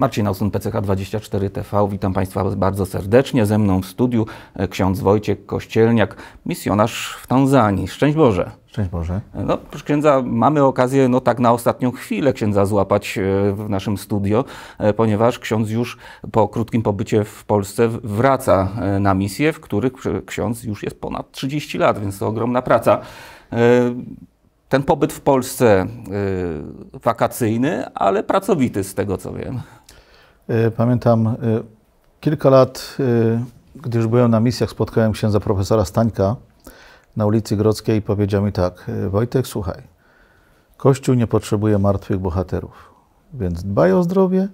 Marcin Ausun, PCH24TV. Witam Państwa bardzo serdecznie. Ze mną w studiu e, ksiądz Wojciech Kościelniak, misjonarz w Tanzanii. Szczęść Boże. Szczęść Boże. No, proszę księdza, mamy okazję no tak na ostatnią chwilę księdza złapać e, w naszym studio, e, ponieważ ksiądz już po krótkim pobycie w Polsce wraca na misję, w których ksiądz już jest ponad 30 lat, więc to ogromna praca ten pobyt w Polsce wakacyjny, ale pracowity z tego co wiem. E, pamiętam e, kilka lat, e, gdy już byłem na misjach, spotkałem się za profesora Stańka na ulicy Grodzkiej i powiedział mi tak, Wojtek, słuchaj, Kościół nie potrzebuje martwych bohaterów, więc dbaj o zdrowie,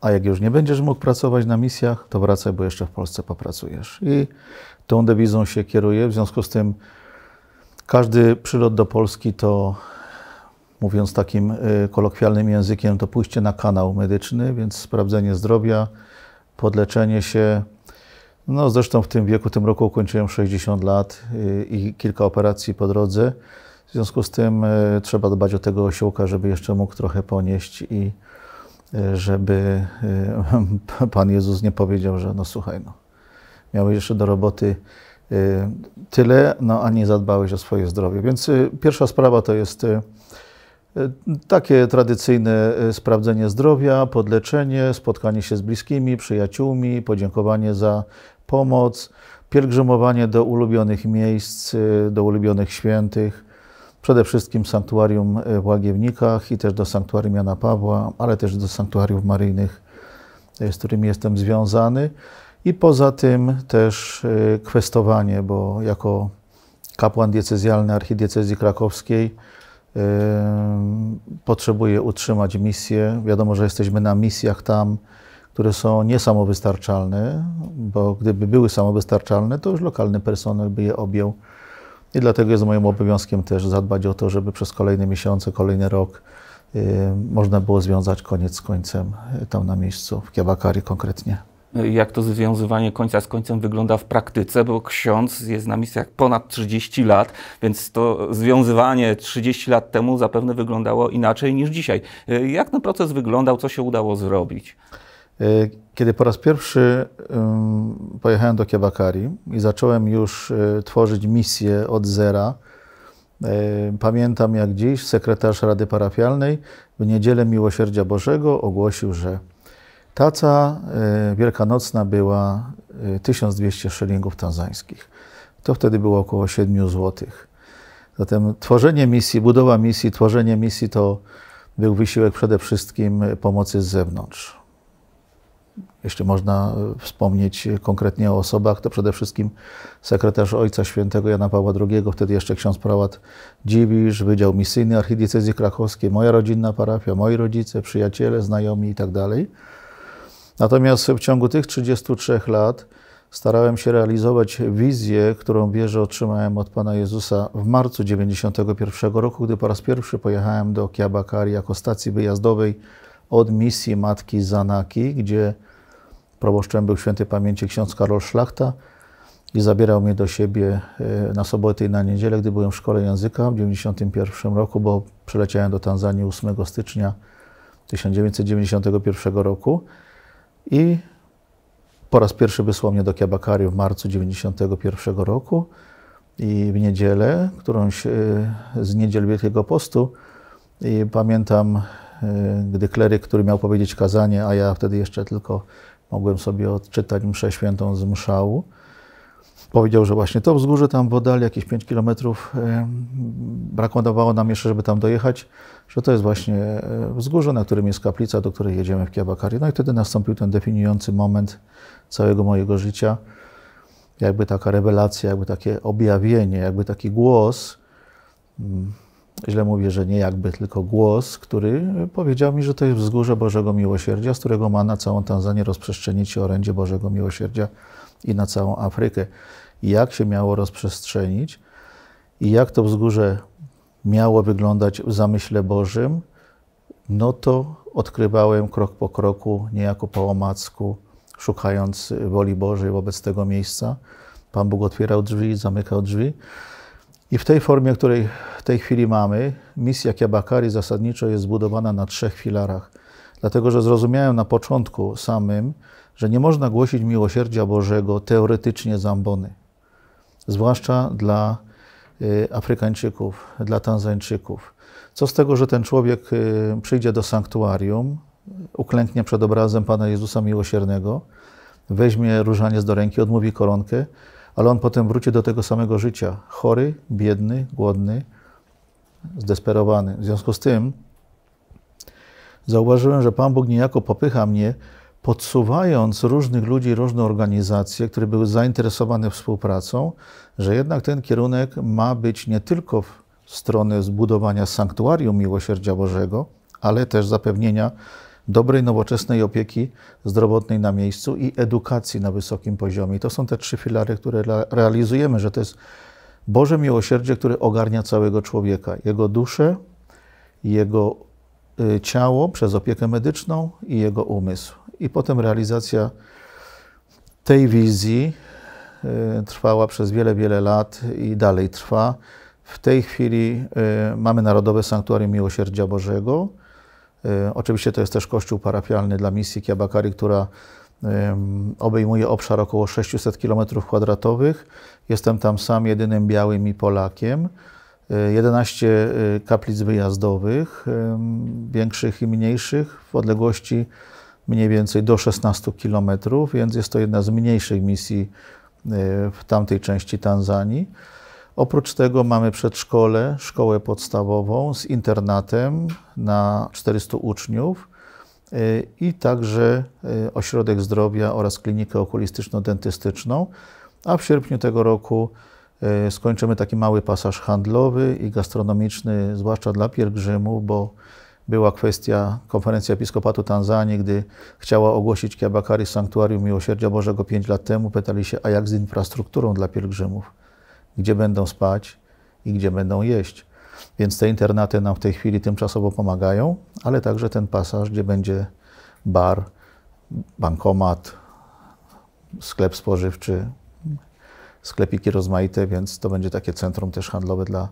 a jak już nie będziesz mógł pracować na misjach, to wracaj, bo jeszcze w Polsce popracujesz. I tą dewizą się kieruję, w związku z tym każdy przylot do Polski to mówiąc takim y, kolokwialnym językiem, to pójście na kanał medyczny, więc sprawdzenie zdrowia, podleczenie się. No zresztą w tym wieku, tym roku ukończyłem 60 lat y, i kilka operacji po drodze. W związku z tym y, trzeba dbać o tego osiołka, żeby jeszcze mógł trochę ponieść i żeby Pan Jezus nie powiedział, że no słuchaj, no, miałeś jeszcze do roboty tyle, no a nie zadbałeś o swoje zdrowie. Więc pierwsza sprawa to jest takie tradycyjne e, sprawdzenie zdrowia, podleczenie, spotkanie się z bliskimi, przyjaciółmi, podziękowanie za pomoc, pielgrzymowanie do ulubionych miejsc, e, do ulubionych świętych, przede wszystkim sanktuarium w Łagiewnikach i też do sanktuarium Jana Pawła, ale też do sanktuariów maryjnych, z którymi jestem związany. I poza tym też kwestowanie, bo jako kapłan diecezjalny archidiecezji krakowskiej potrzebuje utrzymać misję. Wiadomo, że jesteśmy na misjach tam, które są niesamowystarczalne, bo gdyby były samowystarczalne, to już lokalny personel by je objął. I dlatego jest moim obowiązkiem też zadbać o to, żeby przez kolejne miesiące, kolejny rok można było związać koniec z końcem tam na miejscu, w Kiabakari konkretnie jak to związywanie końca z końcem wygląda w praktyce, bo ksiądz jest na misjach ponad 30 lat, więc to związywanie 30 lat temu zapewne wyglądało inaczej niż dzisiaj. Jak ten proces wyglądał, co się udało zrobić? E, kiedy po raz pierwszy pojechałem do Kiebakari i zacząłem już e, tworzyć misję od zera, pamiętam jak dziś sekretarz Rady Parafialnej w Niedzielę Miłosierdzia Bożego ogłosił, że Taca e, wielkanocna była 1200 e, szylingów tanzańskich. To wtedy było około 7 zł. Zatem tworzenie misji, budowa misji, tworzenie misji to był wysiłek przede wszystkim pomocy z zewnątrz. Jeśli można e, wspomnieć konkretnie o osobach, to przede wszystkim sekretarz Ojca Świętego Jana Pawła II, wtedy jeszcze ksiądz prałat Dziwisz, Wydział Misyjny Archidiecezji Krakowskiej, moja rodzinna parafia, moi rodzice, przyjaciele, znajomi itd. Natomiast w ciągu tych 33 lat starałem się realizować wizję, którą wierzę otrzymałem od Pana Jezusa w marcu 91 roku, gdy po raz pierwszy pojechałem do Kiabakari jako stacji wyjazdowej od misji Matki Zanaki, gdzie proboszczem był święty pamięci ksiądz Karol Szlachta i zabierał mnie do siebie e, na sobotę i na niedzielę, gdy byłem w szkole języka w 91 roku, bo przyleciałem do Tanzanii 8 stycznia 1991 roku. I po raz pierwszy wysłał mnie do Kiabakari w marcu 1991 roku i w niedzielę, którąś e, z niedziel Wielkiego Postu. I pamiętam, e, gdy kleryk, który miał powiedzieć kazanie, a ja wtedy jeszcze tylko mogłem sobie odczytać mszę świętą z mszału, powiedział, że właśnie to wzgórze tam w oddali, jakieś 5 kilometrów, brakowało nam jeszcze, żeby tam dojechać, że to jest właśnie e, wzgórze, na którym jest kaplica, do której jedziemy w Kiabakari. No i wtedy nastąpił ten definiujący moment całego mojego życia, jakby taka rewelacja, jakby takie objawienie, jakby taki głos, mm, źle mówię, że nie jakby, tylko głos, który powiedział mi, że to jest wzgórze Bożego Miłosierdzia, z którego ma na całą Tanzanię rozprzestrzenić się orędzie Bożego Miłosierdzia i na całą Afrykę. Jak się miało rozprzestrzenić i jak to wzgórze miało wyglądać w zamyśle Bożym, no to odkrywałem krok po kroku, niejako po omacku, szukając woli Bożej wobec tego miejsca. Pan Bóg otwierał drzwi, zamykał drzwi. I w tej formie, której w tej chwili mamy, misja Kiabakari zasadniczo jest zbudowana na trzech filarach. Dlatego, że zrozumiałem na początku samym, że nie można głosić miłosierdzia Bożego teoretycznie z ambony. Zwłaszcza dla y, Afrykańczyków, dla Tanzańczyków. Co z tego, że ten człowiek y, przyjdzie do sanktuarium, uklęknie przed obrazem Pana Jezusa Miłosiernego, weźmie różaniec do ręki, odmówi koronkę, ale on potem wróci do tego samego życia. Chory, biedny, głodny, zdesperowany. W związku z tym zauważyłem, że Pan Bóg niejako popycha mnie, podsuwając różnych ludzi, różne organizacje, które były zainteresowane współpracą, że jednak ten kierunek ma być nie tylko w stronę zbudowania sanktuarium miłosierdzia Bożego, ale też zapewnienia dobrej, nowoczesnej opieki zdrowotnej na miejscu i edukacji na wysokim poziomie. To są te trzy filary, które realizujemy, że to jest Boże miłosierdzie, które ogarnia całego człowieka, jego duszę, jego ciało przez opiekę medyczną i jego umysł. I potem realizacja tej wizji y, trwała przez wiele, wiele lat i dalej trwa. W tej chwili y, mamy Narodowe Sanktuarium Miłosierdzia Bożego. Oczywiście to jest też kościół parafialny dla misji Kiabakari, która obejmuje obszar około 600 km2. Jestem tam sam jedynym białym i Polakiem. 11 e, e, kaplic wyjazdowych, większych i mniejszych, w odległości mniej więcej do 16 km, więc jest to jedna z mniejszych misji e, w tamtej części Tanzanii. Oprócz tego mamy przedszkole, szkołę podstawową z internatem na 400 uczniów i także ośrodek zdrowia oraz klinikę okulistyczno-dentystyczną. A w sierpniu tego roku skończymy taki mały pasaż handlowy i gastronomiczny, zwłaszcza dla pielgrzymów, bo była kwestia konferencji Episkopatu Tanzanii, gdy chciała ogłosić Kiabakari Sanktuarium Miłosierdzia Bożego 5 lat temu, pytali się, a jak z infrastrukturą dla pielgrzymów? Gdzie będą spać i gdzie będą jeść? Więc te internaty nam w tej chwili tymczasowo pomagają, ale także ten pasaż, gdzie będzie bar, bankomat, sklep spożywczy, sklepiki rozmaite, więc to będzie takie centrum też handlowe dla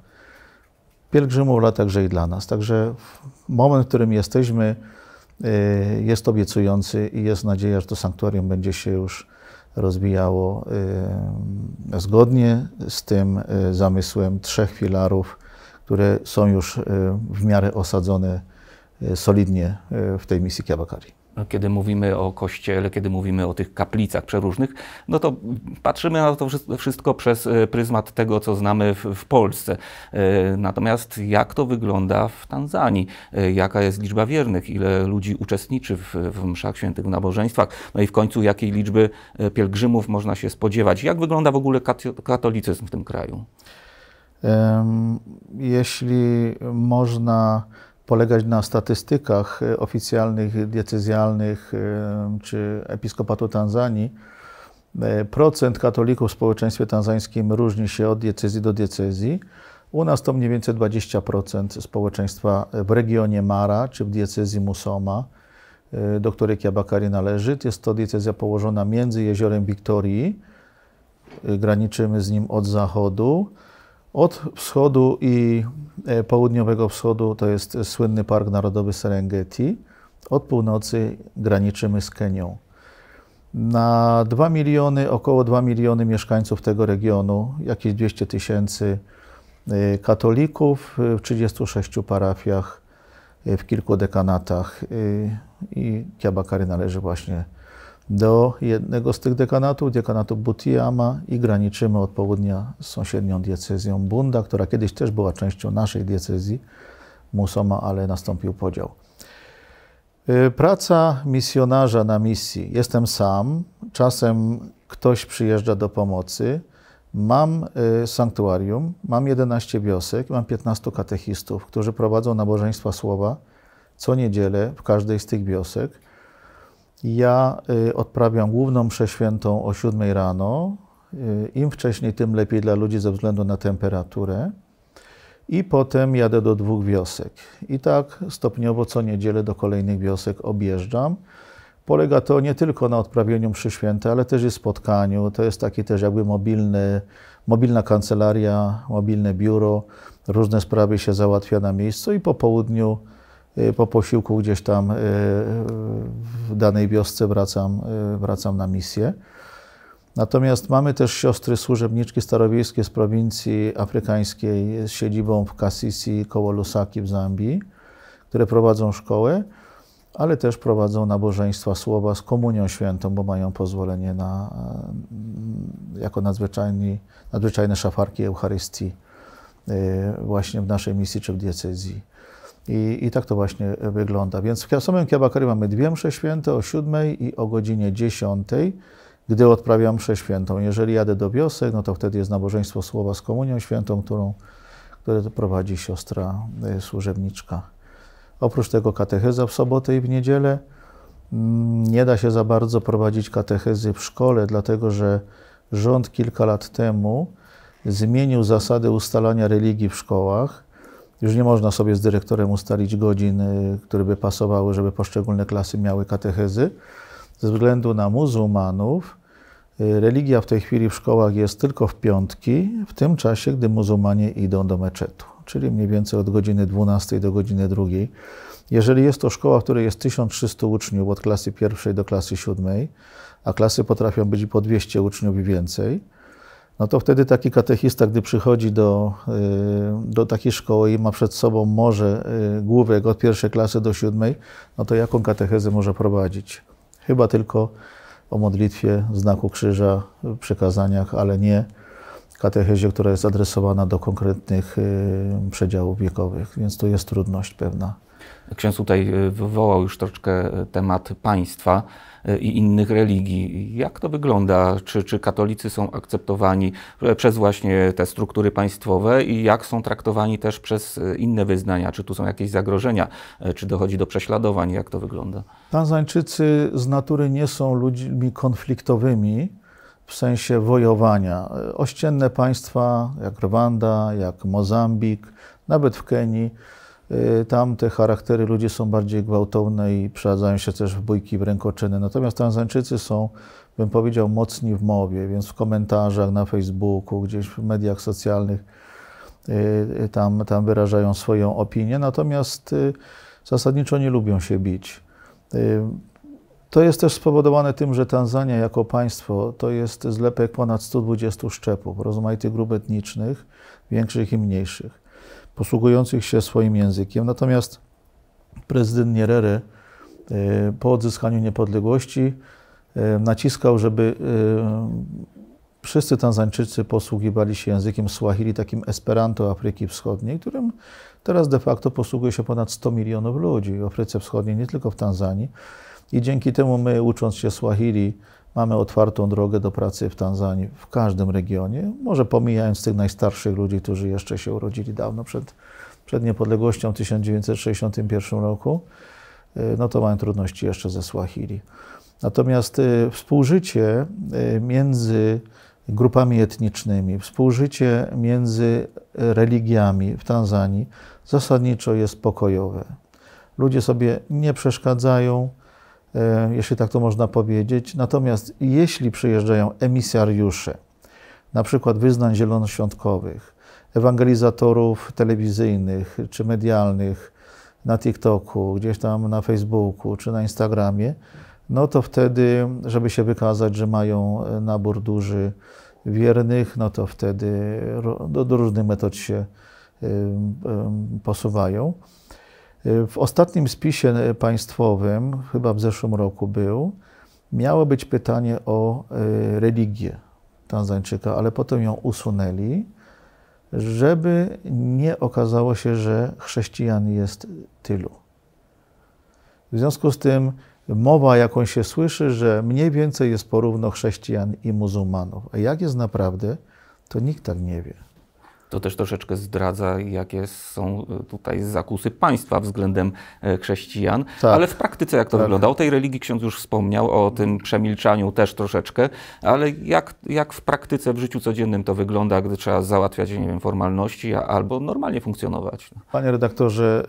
pielgrzymów, ale także i dla nas. Także moment, w którym jesteśmy, y, jest obiecujący i jest nadzieja, że to sanktuarium będzie się już rozwijało y, zgodnie z tym y, zamysłem trzech filarów, które są już w miarę osadzone solidnie w tej misji Kiabakari kiedy mówimy o kościele, kiedy mówimy o tych kaplicach przeróżnych, no to patrzymy na to wszystko przez e, pryzmat tego, co znamy w, Polsce. E, natomiast jak to wygląda w Tanzanii? E, jaka jest liczba wiernych? Ile ludzi uczestniczy w, w mszach świętych, w nabożeństwach? No i w końcu jakiej liczby pielgrzymów można się spodziewać? Jak wygląda w ogóle katolicyzm w tym kraju? Jeśli można polegać na statystykach e, oficjalnych, diecezjalnych e, czy Episkopatu Tanzanii, e, procent katolików w społeczeństwie tanzańskim różni się od diecezji do diecezji. U nas to mniej więcej 20% społeczeństwa w regionie Mara, czy w diecezji Musoma, do której Kiabakari należy. Jest to diecezja położona między jeziorem Wiktorii, graniczymy z nim od zachodu, od wschodu i e, południowego wschodu to jest słynny Park Narodowy Serengeti. Od północy graniczymy z Kenią. Na 2 miliony, około 2 miliony mieszkańców tego regionu, jakieś 200 tysięcy e, katolików w 36 parafiach, e, w kilku dekanatach i Kiabakary należy właśnie do jednego z tych dekanatów, dekanatu Butiama i graniczymy od południa z sąsiednią diecezją Bunda, która kiedyś też była częścią naszej diecezji Musoma, ale nastąpił podział. Y, praca misjonarza na misji. Jestem sam, czasem ktoś przyjeżdża do pomocy. Mam y, sanktuarium, mam 11 wiosek, mam 15 katechistów, którzy prowadzą nabożeństwa słowa co niedzielę w każdej z tych wiosek. Ja y, odprawiam główną mszę świętą o 7 rano. Y, Im wcześniej, tym lepiej dla ludzi ze względu na temperaturę. I potem jadę do dwóch wiosek. I tak stopniowo co niedzielę do kolejnych wiosek objeżdżam. Polega to nie tylko na odprawieniu mszy świętej, ale też i spotkaniu. To jest taki też jakby mobilny, mobilna kancelaria, mobilne biuro. Różne sprawy się załatwia na miejscu i po południu po posiłku gdzieś tam w danej wiosce wracam, wracam na misję. Natomiast mamy też siostry służebniczki starowiejskie z prowincji afrykańskiej z siedzibą w Kasisi koło Lusaki w Zambii, które prowadzą szkołę, ale też prowadzą nabożeństwa słowa z komunią świętą, bo mają pozwolenie na, jako nadzwyczajni, nadzwyczajne szafarki Eucharystii właśnie w naszej misji czy w diecezji. I, I, tak to właśnie wygląda. Więc w samym Kiabakary mamy dwie msze święte o 7 i o godzinie 10 gdy odprawiam mszę świętą. Jeżeli jadę do wiosek, no to wtedy jest nabożeństwo słowa z komunią świętą, którą, które prowadzi siostra y, służebniczka. Oprócz tego katecheza w sobotę i w niedzielę. Mm, nie da się za bardzo prowadzić katechezy w szkole, dlatego że rząd kilka lat temu zmienił zasady ustalania religii w szkołach. Już nie można sobie z dyrektorem ustalić godzin, y, które by pasowały, żeby poszczególne klasy miały katechezy ze względu na muzułmanów y, religia w tej chwili w szkołach jest tylko w piątki, w tym czasie, gdy muzułmanie idą do meczetu, czyli mniej więcej od godziny 12 do godziny 2. Jeżeli jest to szkoła, w której jest 1300 uczniów od klasy pierwszej do klasy siódmej, a klasy potrafią być po 200 uczniów i więcej, no to wtedy taki katechista, gdy przychodzi do, y, do takiej szkoły i ma przed sobą może y, główek od pierwszej klasy do siódmej, no to jaką katechezę może prowadzić? Chyba tylko o modlitwie, znaku krzyża, przekazaniach, ale nie katechezie, która jest adresowana do konkretnych y, przedziałów wiekowych, więc tu jest trudność pewna. Ksiądz tutaj wywołał już troszkę temat państwa. E, i innych religii. Jak to wygląda? Czy, czy katolicy są akceptowani e, przez właśnie te struktury państwowe i jak są traktowani też przez e, inne wyznania? Czy tu są jakieś zagrożenia? Czy dochodzi do prześladowań? Jak to wygląda? Tanzańczycy z natury nie są ludźmi konfliktowymi w sensie wojowania. Ościenne państwa jak Rwanda, jak Mozambik, nawet w Kenii tam te charaktery ludzi są bardziej gwałtowne i przeradzają się też w bójki, w rękoczyny. Natomiast Tanzańczycy są, bym powiedział, mocni w mowie, więc w komentarzach na Facebooku, gdzieś w mediach socjalnych y, y, tam, tam wyrażają swoją opinię. Natomiast zasadniczo nie lubią się bić. To jest też spowodowane tym, że Tanzania jako państwo to jest zlepek ponad 120 szczepów, rozmaitych grup etnicznych, większych i mniejszych posługujących się swoim językiem. Natomiast prezydent Nyerere e, po odzyskaniu niepodległości e, naciskał, żeby e, wszyscy Tanzańczycy posługiwali się językiem Swahili, takim Esperanto Afryki Wschodniej, którym teraz de facto posługuje się ponad 100 milionów ludzi w Afryce Wschodniej, nie tylko w Tanzanii. I dzięki temu my, ucząc się Swahili, Mamy otwartą drogę do pracy w Tanzanii, w każdym regionie, może pomijając tych najstarszych ludzi, którzy jeszcze się urodzili dawno przed, przed niepodległością w 1961 roku, y, no to mają trudności jeszcze ze Swahili. Natomiast y, współżycie y, między grupami etnicznymi, współżycie między religiami w Tanzanii zasadniczo jest pokojowe. Ludzie sobie nie przeszkadzają, jeśli tak to można powiedzieć. Natomiast jeśli przyjeżdżają emisariusze, na przykład wyznań zielonoświątkowych, ewangelizatorów telewizyjnych czy medialnych na TikToku, gdzieś tam na Facebooku czy na Instagramie, no to wtedy, żeby się wykazać, że mają nabór duży wiernych, no to wtedy do, do różnych metod się posuwają. W ostatnim spisie państwowym, chyba w zeszłym roku był, miało być pytanie o e, religię Tanzańczyka, ale potem ją usunęli, żeby nie okazało się, że chrześcijan jest tylu. W związku z tym mowa, jaką się słyszy, że mniej więcej jest porówno chrześcijan i muzułmanów. A jak jest naprawdę, to nikt tak nie wie. To też troszeczkę zdradza, jakie są e, tutaj zakusy państwa względem e, chrześcijan. Tak. Ale w praktyce jak to tak. wygląda? O tej religii ksiądz już wspomniał, o tym przemilczaniu też troszeczkę, ale jak, jak w praktyce, w życiu codziennym to wygląda, gdy trzeba załatwiać, nie wiem, formalności albo normalnie funkcjonować? Panie redaktorze,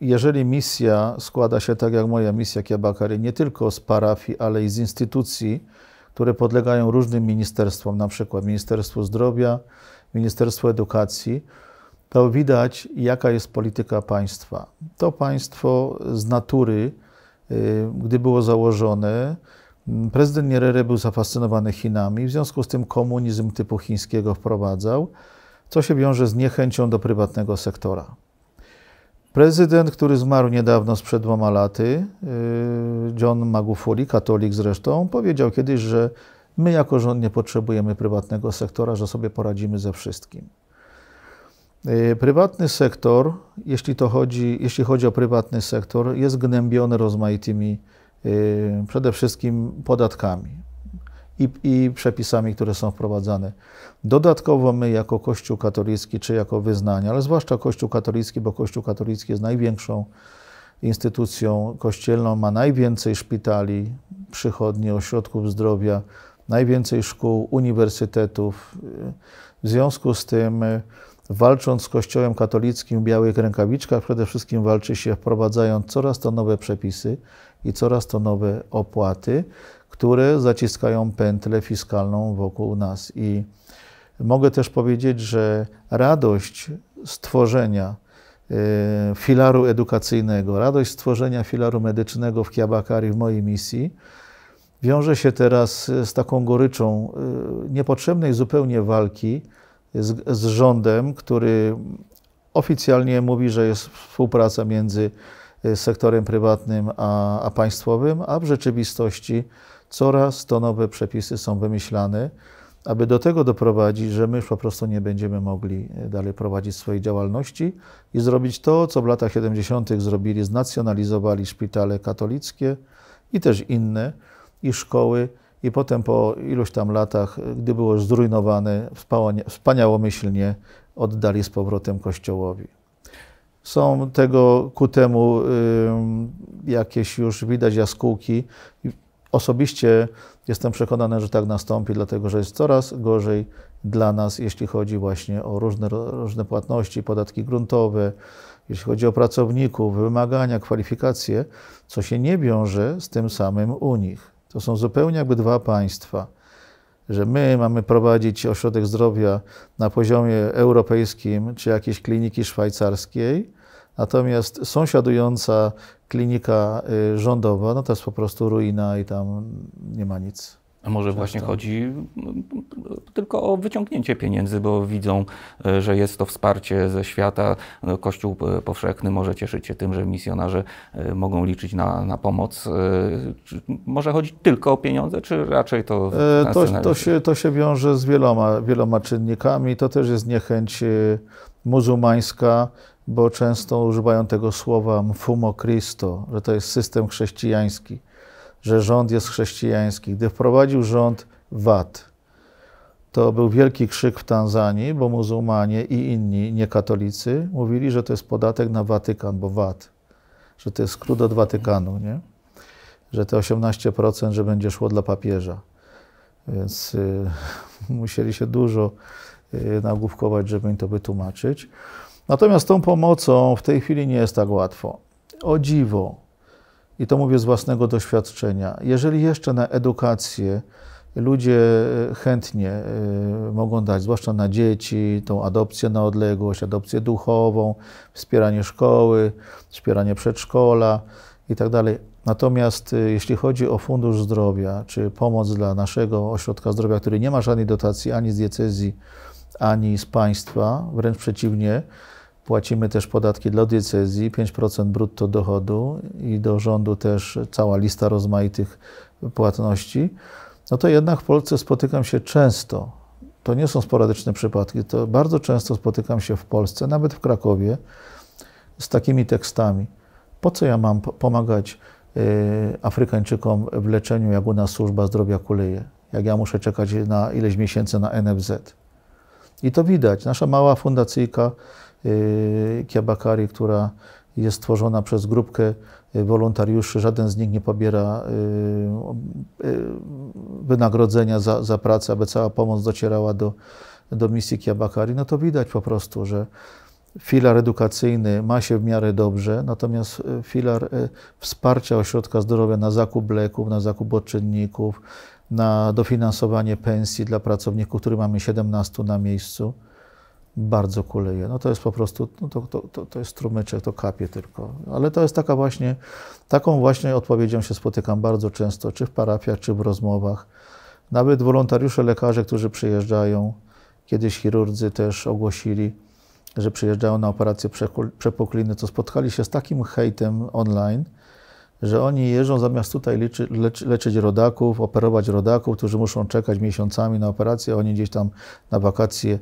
jeżeli misja składa się tak jak moja misja Kiabakary, nie tylko z parafii, ale i z instytucji, które podlegają różnym ministerstwom, na przykład Ministerstwu Zdrowia, Ministerstwo Edukacji, to widać, jaka jest polityka państwa. To państwo z natury, y, gdy było założone, prezydent Nyerere był zafascynowany Chinami, w związku z tym komunizm typu chińskiego wprowadzał, co się wiąże z niechęcią do prywatnego sektora. Prezydent, który zmarł niedawno, sprzed dwoma laty, y, John Magufuli, katolik zresztą, powiedział kiedyś, że my jako rząd nie potrzebujemy prywatnego sektora, że sobie poradzimy ze wszystkim. Y, prywatny sektor, jeśli, to chodzi, jeśli chodzi o prywatny sektor, jest gnębiony rozmaitymi y, przede wszystkim podatkami i, i, przepisami, które są wprowadzane. Dodatkowo my jako Kościół katolicki, czy jako wyznanie, ale zwłaszcza Kościół katolicki, bo Kościół katolicki jest największą instytucją kościelną, ma najwięcej szpitali, przychodni, ośrodków zdrowia, najwięcej szkół, uniwersytetów. W związku z tym walcząc z Kościołem katolickim w białych rękawiczkach, przede wszystkim walczy się wprowadzając coraz to nowe przepisy i coraz to nowe opłaty, które zaciskają pętlę fiskalną wokół nas. I mogę też powiedzieć, że radość stworzenia e, filaru edukacyjnego, radość stworzenia filaru medycznego w Kiabakari w mojej misji wiąże się teraz z taką goryczą e, niepotrzebnej zupełnie walki z, z rządem, który oficjalnie mówi, że jest współpraca między y, sektorem prywatnym a, a państwowym, a w rzeczywistości coraz to nowe przepisy są wymyślane, aby do tego doprowadzić, że my już po prostu nie będziemy mogli dalej prowadzić swojej działalności i zrobić to, co w latach 70. zrobili, znacjonalizowali szpitale katolickie i też inne, i szkoły, i potem po iluś tam latach, gdy było zrujnowane, wspaniałomyślnie oddali z powrotem Kościołowi. Są tego ku temu jakieś już widać jaskółki. Osobiście jestem przekonany, że tak nastąpi, dlatego że jest coraz gorzej dla nas, jeśli chodzi właśnie o różne, różne płatności, podatki gruntowe, jeśli chodzi o pracowników, wymagania, kwalifikacje, co się nie wiąże z tym samym u nich. To są zupełnie jakby dwa państwa. Że my mamy prowadzić ośrodek zdrowia na poziomie europejskim czy jakiejś kliniki szwajcarskiej, natomiast sąsiadująca klinika y, rządowa, no to jest po prostu ruina i tam nie ma nic. A może właśnie chodzi tylko o wyciągnięcie pieniędzy, bo widzą, e, że jest to wsparcie ze świata. No, Kościół powszechny może cieszyć się tym, że misjonarze e, mogą liczyć na, na pomoc. E, może chodzić tylko o pieniądze, czy raczej to. To, to, się, to się wiąże z wieloma, wieloma czynnikami. To też jest niechęć muzułmańska, bo często używają tego słowa mfumo Christo, że to jest system chrześcijański że rząd jest chrześcijański. Gdy wprowadził rząd VAT, to był wielki krzyk w Tanzanii, bo muzułmanie i inni niekatolicy mówili, że to jest podatek na Watykan, bo VAT, że to jest skrót od Watykanu, nie? że te 18% że będzie szło dla papieża. Więc y, musieli się dużo y, nagłówkować, żeby im to wytłumaczyć. Natomiast tą pomocą w tej chwili nie jest tak łatwo. O dziwo, i to mówię z własnego doświadczenia. Jeżeli jeszcze na edukację ludzie e, chętnie e, mogą dać, zwłaszcza na dzieci, tą adopcję na odległość, adopcję duchową, wspieranie szkoły, wspieranie przedszkola itd. Tak Natomiast e, jeśli chodzi o Fundusz Zdrowia, czy pomoc dla naszego ośrodka zdrowia, który nie ma żadnej dotacji ani z diecezji, ani z państwa, wręcz przeciwnie, Płacimy też podatki dla diecezji, 5% brutto dochodu i do rządu też cała lista rozmaitych płatności. No to jednak w Polsce spotykam się często, to nie są sporadyczne przypadki, to bardzo często spotykam się w Polsce, nawet w Krakowie, z takimi tekstami. Po co ja mam pomagać y, Afrykańczykom w leczeniu, jak u nas służba zdrowia kuleje? Jak ja muszę czekać na ileś miesięcy na NFZ? I to widać. Nasza mała fundacyjka Kiabakari, która jest tworzona przez grupkę y, wolontariuszy. Żaden z nich nie pobiera y, wynagrodzenia za, za pracę, aby cała pomoc docierała do, do misji Kiabakari. No to widać po prostu, że filar edukacyjny ma się w miarę dobrze, natomiast filar wsparcia ośrodka zdrowia na zakup leków, na zakup odczynników, na dofinansowanie pensji dla pracowników, których mamy 17 na miejscu, bardzo kuleje. No to jest po prostu, no to, to, to, to jest strumyczek, to kapie tylko. Ale to jest taka właśnie, taką właśnie odpowiedzią się spotykam bardzo często, czy w parafiach, czy w rozmowach. Nawet wolontariusze, lekarze, którzy przyjeżdżają, kiedyś chirurdzy też ogłosili, że przyjeżdżają na operację przepukliny, to spotkali się z takim hejtem online, że oni jeżdżą zamiast tutaj leczy, leczy, leczyć rodaków, operować rodaków, którzy muszą czekać miesiącami na operację, oni gdzieś tam na wakacje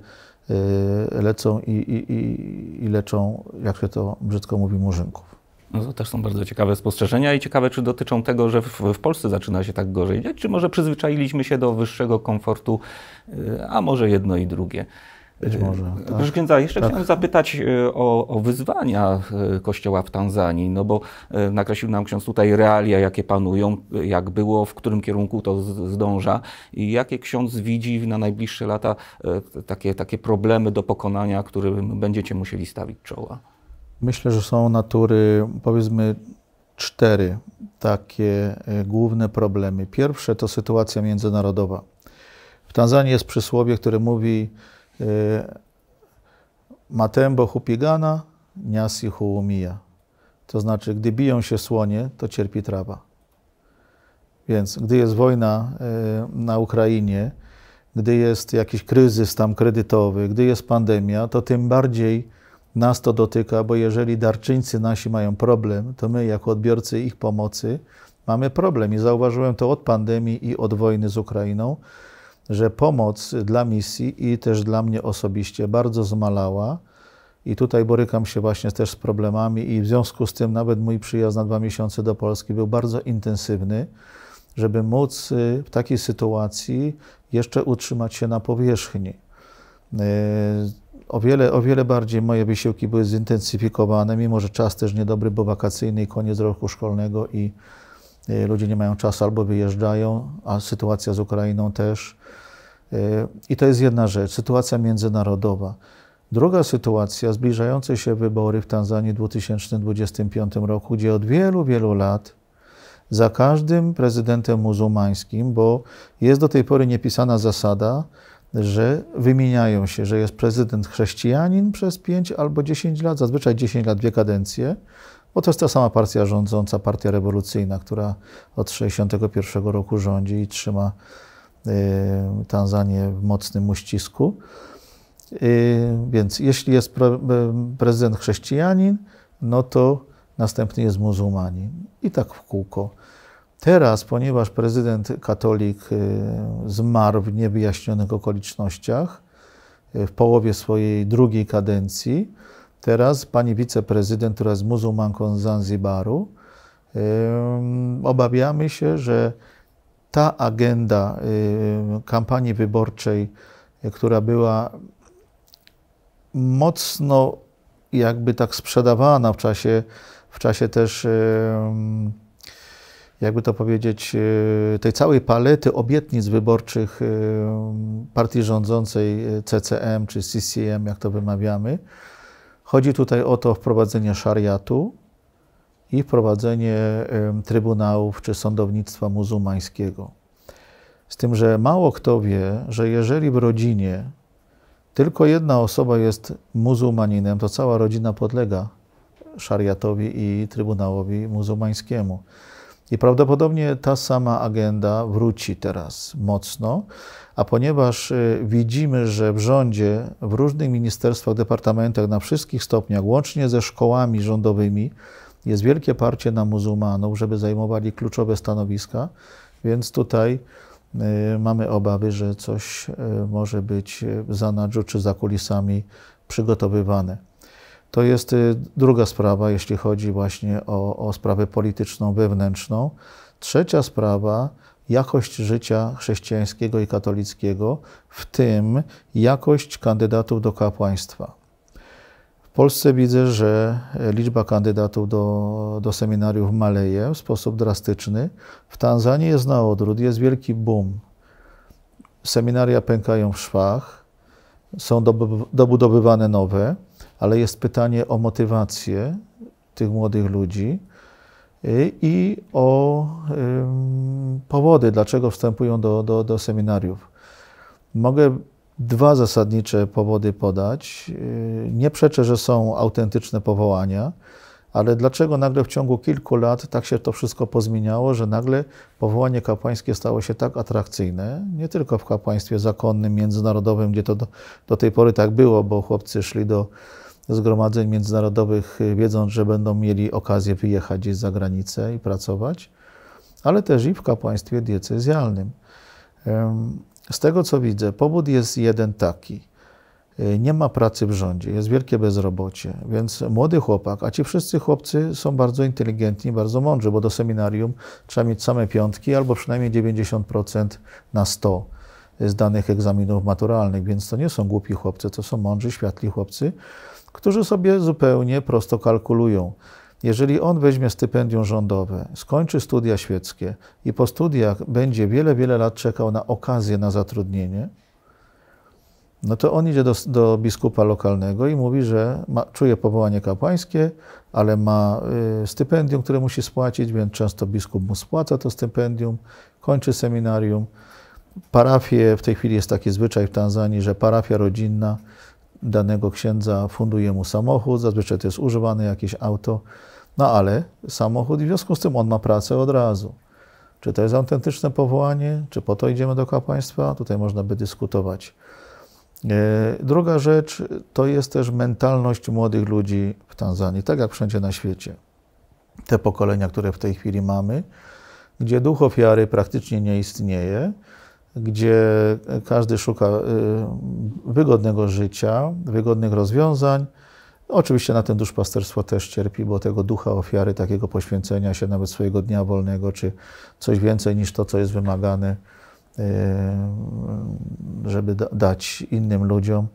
lecą i, i, i, i leczą, jak się to brzydko mówi, murzynków. No to też są bardzo ciekawe spostrzeżenia i ciekawe, czy dotyczą tego, że w, w, Polsce zaczyna się tak gorzej dziać, czy może przyzwyczailiśmy się do wyższego komfortu, y, a może jedno i drugie. Być może. Tak. Proszę księdza, jeszcze tak. chciałem zapytać e, o, o, wyzwania Kościoła w Tanzanii, no bo nakreślił nam ksiądz tutaj realia, jakie panują, jak było, w którym kierunku to zdąża i jakie ksiądz widzi na najbliższe lata takie, takie problemy do pokonania, którym będziecie musieli stawić czoła. Myślę, że są natury, powiedzmy, cztery takie główne problemy. Pierwsze to sytuacja międzynarodowa. W Tanzanii jest przysłowie, które mówi, Y, Matembo hupigana, niasi huumija. To znaczy, gdy biją się słonie, to cierpi trawa. Więc gdy jest wojna y, na Ukrainie, gdy jest jakiś kryzys tam kredytowy, gdy jest pandemia, to tym bardziej nas to dotyka, bo jeżeli darczyńcy nasi mają problem, to my jako odbiorcy ich pomocy mamy problem. I zauważyłem to od pandemii i od wojny z Ukrainą, że pomoc dla misji i też dla mnie osobiście bardzo zmalała. I tutaj borykam się właśnie też z problemami, i w związku z tym nawet mój przyjazd na dwa miesiące do Polski był bardzo intensywny, żeby móc y, w takiej sytuacji jeszcze utrzymać się na powierzchni. Y, o wiele, o wiele bardziej moje wysiłki były zintensyfikowane, mimo że czas też niedobry, bo wakacyjny i koniec roku szkolnego i ludzie nie mają czasu albo wyjeżdżają, a sytuacja z Ukrainą też. I to jest jedna rzecz, sytuacja międzynarodowa. Druga sytuacja, zbliżające się wybory w Tanzanii w 2025 roku, gdzie od wielu, wielu lat za każdym prezydentem muzułmańskim, bo jest do tej pory niepisana zasada, że wymieniają się, że jest prezydent chrześcijanin przez 5 albo 10 lat, zazwyczaj 10 lat, dwie kadencje, bo to jest ta sama partia rządząca, partia rewolucyjna, która od 1961 roku rządzi i trzyma Y, Tanzanię w mocnym uścisku. Y, więc jeśli jest y, prezydent chrześcijanin, no to następny jest muzułmanin. I tak w kółko. Teraz, ponieważ prezydent katolik zmarł w niewyjaśnionych okolicznościach w połowie swojej drugiej kadencji, teraz pani wiceprezydent, która jest muzułmanką z Zanzibaru, obawiamy się, że ta agenda kampanii wyborczej, która była mocno jakby tak sprzedawana w czasie, w czasie też, jakby to powiedzieć, tej całej palety obietnic wyborczych partii rządzącej CCM czy CCM, jak to wymawiamy. Chodzi tutaj o to wprowadzenie szariatu, i wprowadzenie trybunałów czy sądownictwa muzułmańskiego. Z tym, że mało kto wie, że jeżeli w rodzinie tylko jedna osoba jest muzułmaninem, to cała rodzina podlega szariatowi i trybunałowi muzułmańskiemu. I prawdopodobnie ta sama agenda wróci teraz mocno, a ponieważ y, widzimy, że w rządzie, w różnych ministerstwach, departamentach, na wszystkich stopniach, łącznie ze szkołami rządowymi, jest wielkie parcie na muzułmanów, żeby zajmowali kluczowe stanowiska, więc tutaj y, mamy obawy, że coś y, może być w zanadrzu czy za kulisami przygotowywane. To jest y, druga sprawa, jeśli chodzi właśnie o, o sprawę polityczną, wewnętrzną. Trzecia sprawa, jakość życia chrześcijańskiego i katolickiego, w tym jakość kandydatów do kapłaństwa. W Polsce widzę, że liczba kandydatów do, do seminariów maleje w sposób drastyczny. W Tanzanii jest na odwrót, jest wielki boom. Seminaria pękają w szwach, są dobudowywane nowe, ale jest pytanie o motywację tych młodych ludzi i o powody, dlaczego wstępują do, do, do seminariów. Mogę dwa zasadnicze powody podać. Nie przeczę, że są autentyczne powołania, ale dlaczego nagle w ciągu kilku lat tak się to wszystko pozmieniało, że nagle powołanie kapłańskie stało się tak atrakcyjne, nie tylko w kapłaństwie zakonnym, międzynarodowym, gdzie to do, do tej pory tak było, bo chłopcy szli do zgromadzeń międzynarodowych, wiedząc, że będą mieli okazję wyjechać gdzieś za granicę i pracować, ale też i w kapłaństwie diecezjalnym. Z tego co widzę, powód jest jeden taki. Nie ma pracy w rządzie, jest wielkie bezrobocie, więc młody chłopak, a ci wszyscy chłopcy są bardzo inteligentni, bardzo mądrzy, bo do seminarium trzeba mieć same piątki albo przynajmniej 90% na 100 z danych egzaminów maturalnych, więc to nie są głupi chłopcy, to są mądrzy, światli chłopcy, którzy sobie zupełnie prosto kalkulują. Jeżeli on weźmie stypendium rządowe, skończy studia świeckie i po studiach będzie wiele, wiele lat czekał na okazję na zatrudnienie, no to on idzie do, do biskupa lokalnego i mówi, że ma, czuje powołanie kapłańskie, ale ma y, stypendium, które musi spłacić, więc często biskup mu spłaca to stypendium, kończy seminarium. Parafie, w tej chwili jest taki zwyczaj w Tanzanii, że parafia rodzinna danego księdza funduje mu samochód, zazwyczaj to jest używane jakieś auto, no ale samochód i w związku z tym on ma pracę od razu. Czy to jest autentyczne powołanie, czy po to idziemy do kapłaństwa? Tutaj można by dyskutować. E, druga rzecz to jest też mentalność młodych ludzi w Tanzanii, tak jak wszędzie na świecie. Te pokolenia, które w tej chwili mamy, gdzie duch ofiary praktycznie nie istnieje, gdzie każdy szuka y, wygodnego życia, wygodnych rozwiązań. Oczywiście na ten duszpasterstwo też cierpi, bo tego ducha ofiary, takiego poświęcenia się nawet swojego dnia wolnego, czy coś więcej niż to, co jest wymagane, y, żeby dać innym ludziom,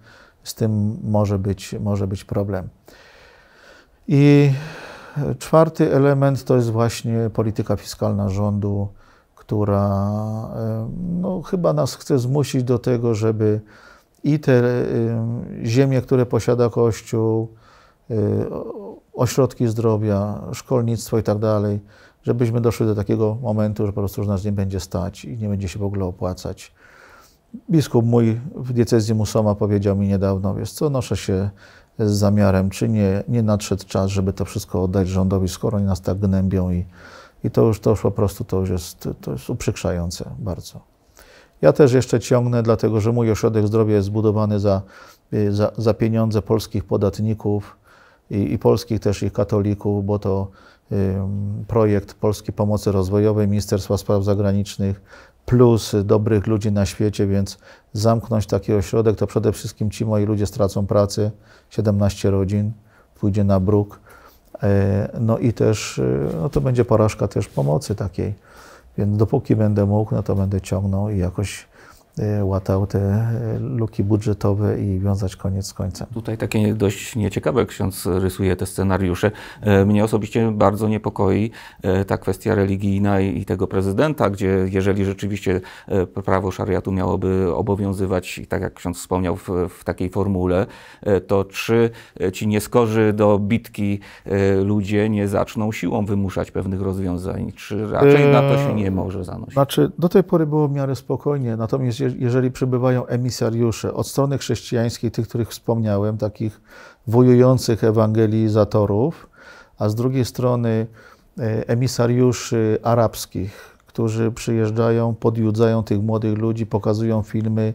z tym może być, może być problem. I czwarty element to jest właśnie polityka fiskalna rządu, która no, chyba nas chce zmusić do tego, żeby i te ziemie, które posiada Kościół, ośrodki zdrowia, szkolnictwo i tak dalej, żebyśmy doszli do takiego momentu, że po prostu już nas nie będzie stać i nie będzie się w ogóle opłacać. Biskup mój w diecezji Musoma powiedział mi niedawno, wiesz co, noszę się z zamiarem, czy nie, nie nadszedł czas, żeby to wszystko oddać rządowi, skoro oni nas tak gnębią i i to już, to już po prostu to już jest, to jest uprzykrzające bardzo. Ja też jeszcze ciągnę, dlatego że mój ośrodek zdrowia jest zbudowany za, za, za pieniądze polskich podatników i, i, polskich też ich katolików, bo to y, projekt Polskiej Pomocy Rozwojowej, Ministerstwa Spraw Zagranicznych, plus dobrych ludzi na świecie, więc zamknąć taki ośrodek, to przede wszystkim ci moi ludzie stracą pracę, 17 rodzin, pójdzie na bruk no i też e, no to będzie porażka też pomocy takiej. Więc dopóki będę mógł, no to będę ciągnął i jakoś E, łatał te e, luki budżetowe i wiązać koniec z końcem. Tutaj takie dość nieciekawe ksiądz rysuje te scenariusze. E, mnie osobiście bardzo niepokoi ta kwestia religijna i tego prezydenta, gdzie jeżeli rzeczywiście prawo szariatu miałoby obowiązywać, tak jak ksiądz wspomniał, w, w takiej formule, to czy ci nieskorzy do bitki ludzie nie zaczną siłą wymuszać pewnych rozwiązań? Czy raczej na to się nie może zanosić? Znaczy, do tej pory było w miarę spokojnie, natomiast jeżeli przybywają emisariusze od strony chrześcijańskiej, tych, których wspomniałem, takich wojujących ewangelizatorów, a z drugiej strony e, emisariuszy arabskich, którzy przyjeżdżają, podjudzają tych młodych ludzi, pokazują filmy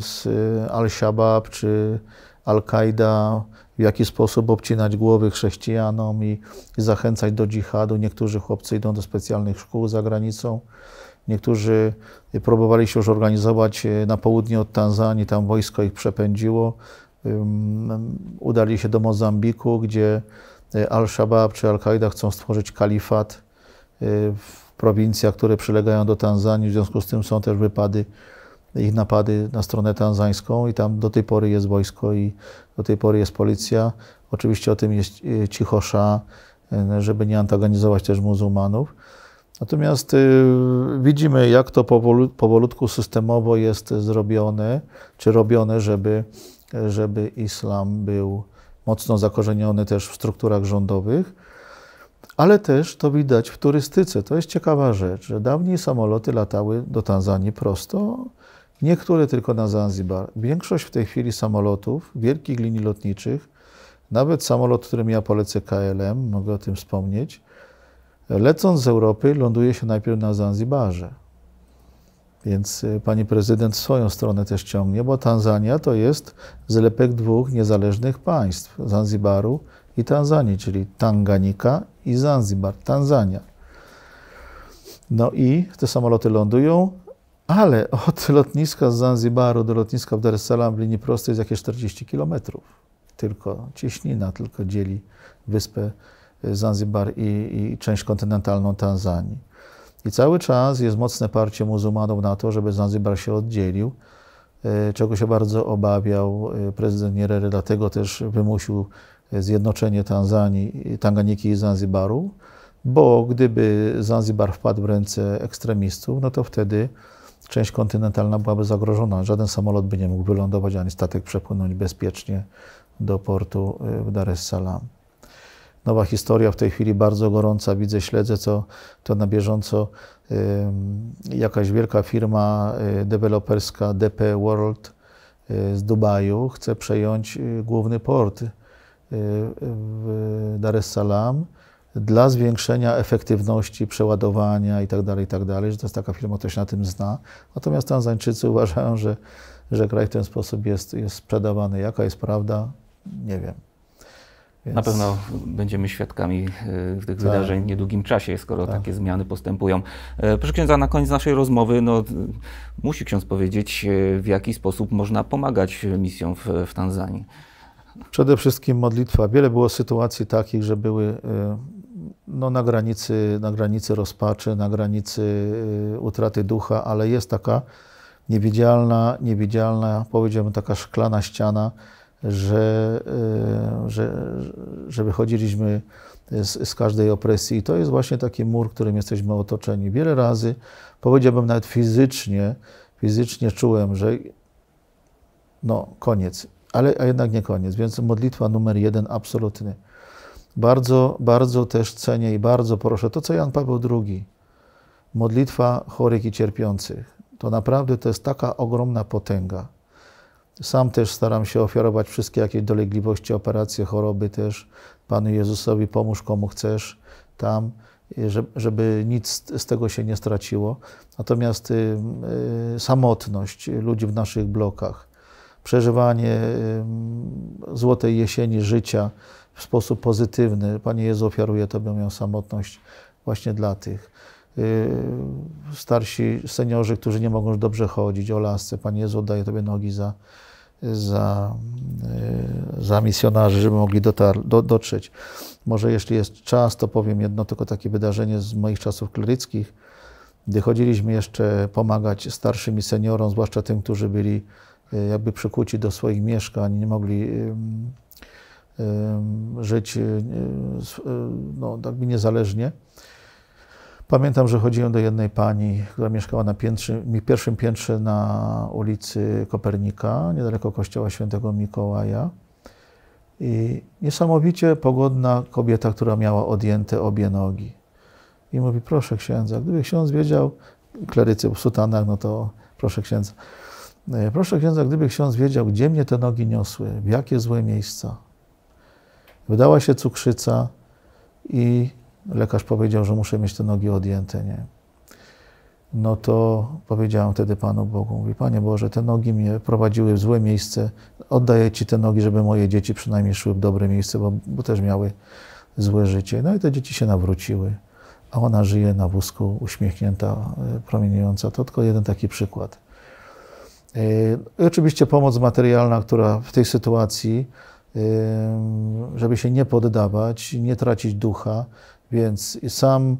z Al-Shabaab czy Al-Kaida, w jaki sposób obcinać głowy chrześcijanom i zachęcać do dżihadu. Niektórzy chłopcy idą do specjalnych szkół za granicą. Niektórzy próbowali się już organizować e, na południe od Tanzanii, tam wojsko ich przepędziło. Udali się do Mozambiku, gdzie e, Al-Shabaab czy Al-Kaida chcą stworzyć kalifat e, w prowincjach, które przylegają do Tanzanii. W związku z tym są też wypady, ich napady na stronę tanzańską i tam do tej pory jest wojsko i do tej pory jest policja. Oczywiście o tym jest cichosza, żeby nie antagonizować też muzułmanów. Natomiast y, widzimy, jak to powolutku systemowo jest zrobione, czy robione, żeby, żeby islam był mocno zakorzeniony też w strukturach rządowych. Ale też to widać w turystyce. To jest ciekawa rzecz, że dawniej samoloty latały do Tanzanii prosto Niektóre tylko na Zanzibar. Większość w tej chwili samolotów, wielkich linii lotniczych, nawet samolot, którym ja polecę KLM, mogę o tym wspomnieć, lecąc z Europy ląduje się najpierw na Zanzibarze. Więc y, pani prezydent swoją stronę też ciągnie, bo Tanzania to jest zlepek dwóch niezależnych państw, Zanzibaru i Tanzanii, czyli Tanganika i Zanzibar, Tanzania. No i te samoloty lądują, ale od lotniska z Zanzibaru do lotniska w Dar es Salaam w linii prostej jest jakieś 40 kilometrów. Tylko cieśnina tylko dzieli wyspę Zanzibar i, i część kontynentalną Tanzanii. I cały czas jest mocne parcie muzułmanów na to, żeby Zanzibar się oddzielił, e, czego się bardzo obawiał e, prezydent Nyerere, dlatego też wymusił zjednoczenie Tanzanii, Tanganiki i Zanzibaru, bo gdyby Zanzibar wpadł w ręce ekstremistów, no to wtedy część kontynentalna byłaby zagrożona. Żaden samolot by nie mógł wylądować, ani statek przepłynąć bezpiecznie do portu e, w Dar es Salaam. Nowa historia w tej chwili bardzo gorąca. Widzę, śledzę co to na bieżąco. Jakaś wielka firma e, deweloperska DP World e, z Dubaju chce przejąć główny port w Dar es Salaam dla zwiększenia efektywności przeładowania itd., tak itd., tak że to jest taka firma, się na tym zna. Natomiast Tanzańczycy uważają, że, że kraj w ten sposób jest, jest sprzedawany. Jaka jest prawda? Nie wiem. Więc... Na pewno będziemy świadkami e, tych tak. wydarzeń w niedługim czasie, skoro tak. takie zmiany postępują. E, proszę księdza, na koniec naszej rozmowy, no, musi ksiądz powiedzieć, e, w jaki sposób można pomagać misjom w, w Tanzanii. Przede wszystkim modlitwa. Wiele było sytuacji takich, że były no, na, granicy, na granicy rozpaczy, na granicy y, utraty ducha, ale jest taka niewidzialna, niewidzialna, powiedziałbym taka szklana ściana, że, y, że, że wychodziliśmy z, z każdej opresji. I to jest właśnie taki mur, którym jesteśmy otoczeni. Wiele razy, powiedziałbym nawet fizycznie, fizycznie czułem, że no koniec, ale a jednak nie koniec. Więc modlitwa numer jeden absolutny. Bardzo, bardzo też cenię i bardzo proszę to, co Jan Paweł II, modlitwa chorych i cierpiących. To naprawdę to jest taka ogromna potęga. Sam też staram się ofiarować wszystkie jakieś dolegliwości, operacje, choroby też. Panu Jezusowi pomóż komu chcesz tam, żeby nic z tego się nie straciło. Natomiast y, y, samotność ludzi w naszych blokach, przeżywanie y, złotej jesieni życia, w sposób pozytywny. Panie Jezu, ofiaruję Tobie moją samotność właśnie dla tych. Starsi seniorzy, którzy nie mogą już dobrze chodzić, o lasce. Panie Jezu, oddaję Tobie nogi za, za, y, za misjonarzy, żeby mogli dotar, do, dotrzeć. Może jeśli jest czas, to powiem jedno tylko takie wydarzenie z moich czasów kleryckich, gdy chodziliśmy jeszcze pomagać starszym i seniorom, zwłaszcza tym, którzy byli y, jakby przykuci do swoich mieszkań, nie mogli żyć e, e, no, niezależnie. Pamiętam, że chodziłem do jednej pani, która mieszkała na piętrze, pierwszym piętrze na ulicy Kopernika, niedaleko kościoła świętego Mikołaja. I niesamowicie pogodna kobieta, która miała odjęte obie nogi. I mówi, proszę księdza, gdyby ksiądz wiedział, klerycy w sutanach, no to proszę księdza, e, proszę księdza, gdyby ksiądz wiedział, gdzie mnie te nogi niosły, w jakie złe miejsca, Wydała się cukrzyca i lekarz powiedział, że muszę mieć te nogi odjęte, nie? No to powiedziałem wtedy Panu Bogu, mówi, Panie Boże, te nogi mnie prowadziły w złe miejsce, oddaję Ci te nogi, żeby moje dzieci przynajmniej szły w dobre miejsce, bo, bo też miały złe życie. No i te dzieci się nawróciły, a ona żyje na wózku, uśmiechnięta, e, promieniejąca. To tylko jeden taki przykład. E, I oczywiście pomoc materialna, która w tej sytuacji żeby się nie poddawać, nie tracić ducha. Więc sam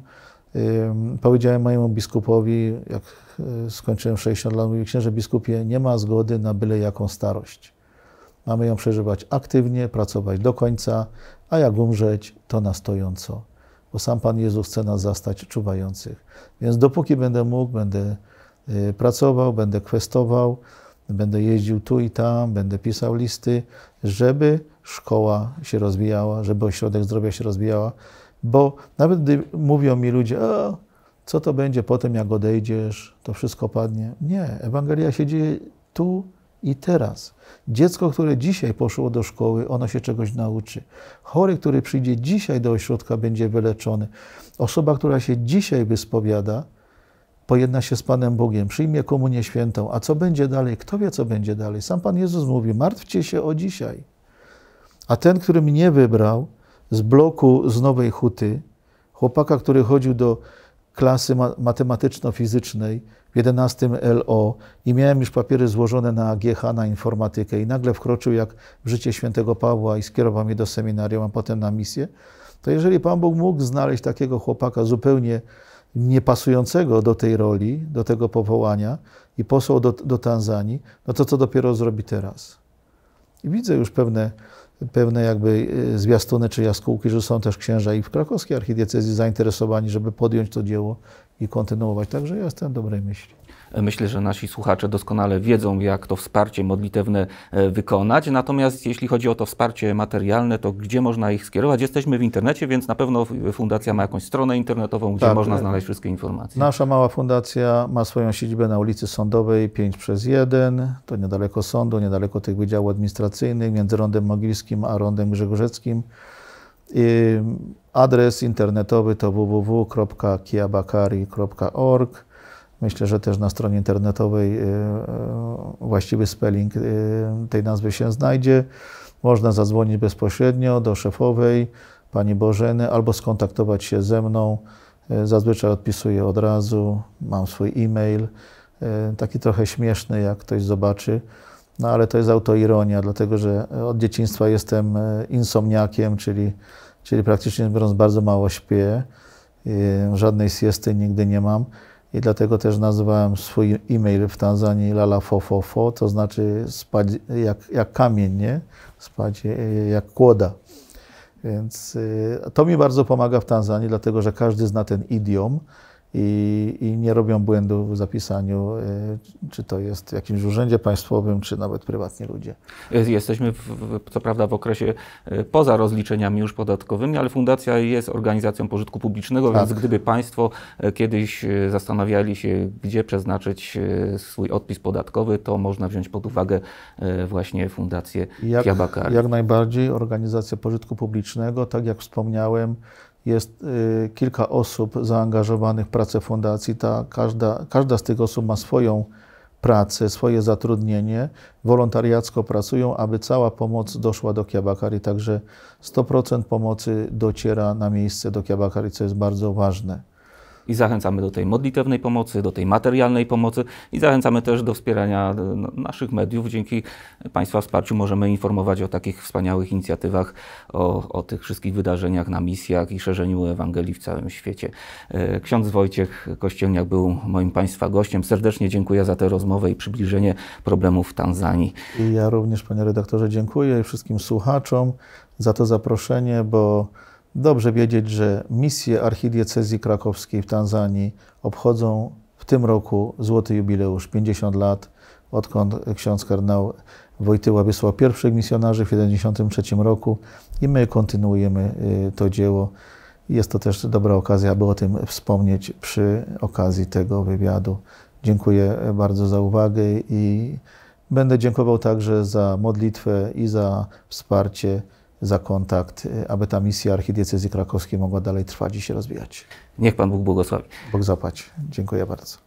powiedziałem mojemu biskupowi, jak e, skończyłem 60 lat, mówię, księże biskupie, nie ma zgody na byle jaką starość. Mamy ją przeżywać aktywnie, pracować do końca, a jak umrzeć, to na stojąco. Bo sam Pan Jezus chce nas zastać czuwających. Więc dopóki będę mógł, będę e, pracował, będę kwestował, będę jeździł tu i tam, będę pisał listy, żeby szkoła się rozwijała, żeby ośrodek zdrowia się rozwijała, bo nawet gdy mówią mi ludzie, o, co to będzie potem, jak odejdziesz, to wszystko padnie. Nie, Ewangelia się dzieje tu i teraz. Dziecko, które dzisiaj poszło do szkoły, ono się czegoś nauczy. Chory, który przyjdzie dzisiaj do ośrodka, będzie wyleczony. Osoba, która się dzisiaj wyspowiada, pojedna się z Panem Bogiem, przyjmie komunię świętą. A co będzie dalej? Kto wie, co będzie dalej? Sam Pan Jezus mówi, martwcie się o dzisiaj. A ten, który mnie wybrał z bloku z Nowej Huty, chłopaka, który chodził do klasy matematyczno-fizycznej w 11 LO i miałem już papiery złożone na AGH, na informatykę i nagle wkroczył jak w życie świętego Pawła i skierował mnie do seminarium, a potem na misję, to jeżeli Pan Bóg mógł znaleźć takiego chłopaka zupełnie niepasującego do tej roli, do tego powołania i posłał do, do Tanzanii, no to co dopiero zrobi teraz? I widzę już pewne pewne jakby e, zwiastuny czy jaskółki, że są też księża i w krakowskiej archidiecezji zainteresowani, żeby podjąć to dzieło i kontynuować. Także ja jestem dobrej myśli. Myślę, że nasi słuchacze doskonale wiedzą, jak to wsparcie modlitewne e, wykonać. Natomiast jeśli chodzi o to wsparcie materialne, to gdzie można ich skierować? Jesteśmy w internecie, więc na pewno fundacja ma jakąś stronę internetową, gdzie tak, można znaleźć wszystkie informacje. Nasza mała fundacja ma swoją siedzibę na ulicy Sądowej 5 przez 1. To niedaleko sądu, niedaleko tych wydziałów administracyjnych, między Rondem Mogilskim a Rondem Grzegorzeckim. Adres internetowy to www.kiabakari.org. Myślę, że też na stronie internetowej e, e, właściwy spelling e, tej nazwy się znajdzie. Można zadzwonić bezpośrednio do szefowej pani Bożeny albo skontaktować się ze mną. Zazwyczaj odpisuję od razu, mam swój e-mail, taki trochę śmieszny, jak ktoś zobaczy. No ale to jest autoironia, dlatego że od dzieciństwa jestem insomniakiem, czyli, czyli praktycznie biorąc bardzo mało śpię. Żadnej siesty nigdy nie mam. I dlatego też nazywałem swój e-mail w Tanzanii lala fo, to znaczy spać jak, jak kamień, nie? Spać e, jak kłoda. Więc e, to mi bardzo pomaga w Tanzanii, dlatego że każdy zna ten idiom i, i nie robią błędu w zapisaniu, e, czy to jest w jakimś urzędzie państwowym, czy nawet prywatni ludzie. Jesteśmy w, co prawda w okresie e, poza rozliczeniami już podatkowymi, ale fundacja jest organizacją pożytku publicznego, tak. więc gdyby Państwo e, kiedyś zastanawiali się, gdzie przeznaczyć swój odpis podatkowy, to można wziąć pod uwagę właśnie Fundację jak. Jak najbardziej organizacja pożytku publicznego, tak jak wspomniałem, jest y, kilka osób zaangażowanych w pracę fundacji. Ta, każda, każda z tych osób ma swoją pracę, swoje zatrudnienie, wolontariacko pracują, aby cała pomoc doszła do Kiabakari. Także 100% pomocy dociera na miejsce do Kiabakari, co jest bardzo ważne i zachęcamy do tej modlitewnej pomocy, do tej materialnej pomocy i zachęcamy też do wspierania no, naszych mediów. Dzięki Państwa wsparciu możemy informować o takich wspaniałych inicjatywach, o, o tych wszystkich wydarzeniach na misjach i szerzeniu Ewangelii w całym świecie. E, ksiądz Wojciech Kościelniak był moim Państwa gościem. Serdecznie dziękuję za tę rozmowę i przybliżenie problemów w Tanzanii. I ja również, Panie redaktorze, dziękuję wszystkim słuchaczom za to zaproszenie, bo Dobrze wiedzieć, że misje archidiecezji krakowskiej w Tanzanii obchodzą w tym roku złoty jubileusz, 50 lat, odkąd ksiądz kardynał Wojtyła wysłał pierwszych misjonarzy w 1973 roku i my kontynuujemy y, to dzieło. Jest to też dobra okazja, aby o tym wspomnieć przy okazji tego wywiadu. Dziękuję bardzo za uwagę i będę dziękował także za modlitwę i za wsparcie za kontakt, aby ta misja archidiecezji krakowskiej mogła dalej trwać i się rozwijać. Niech Pan Bóg błogosławi. Bóg zapłać. Dziękuję bardzo.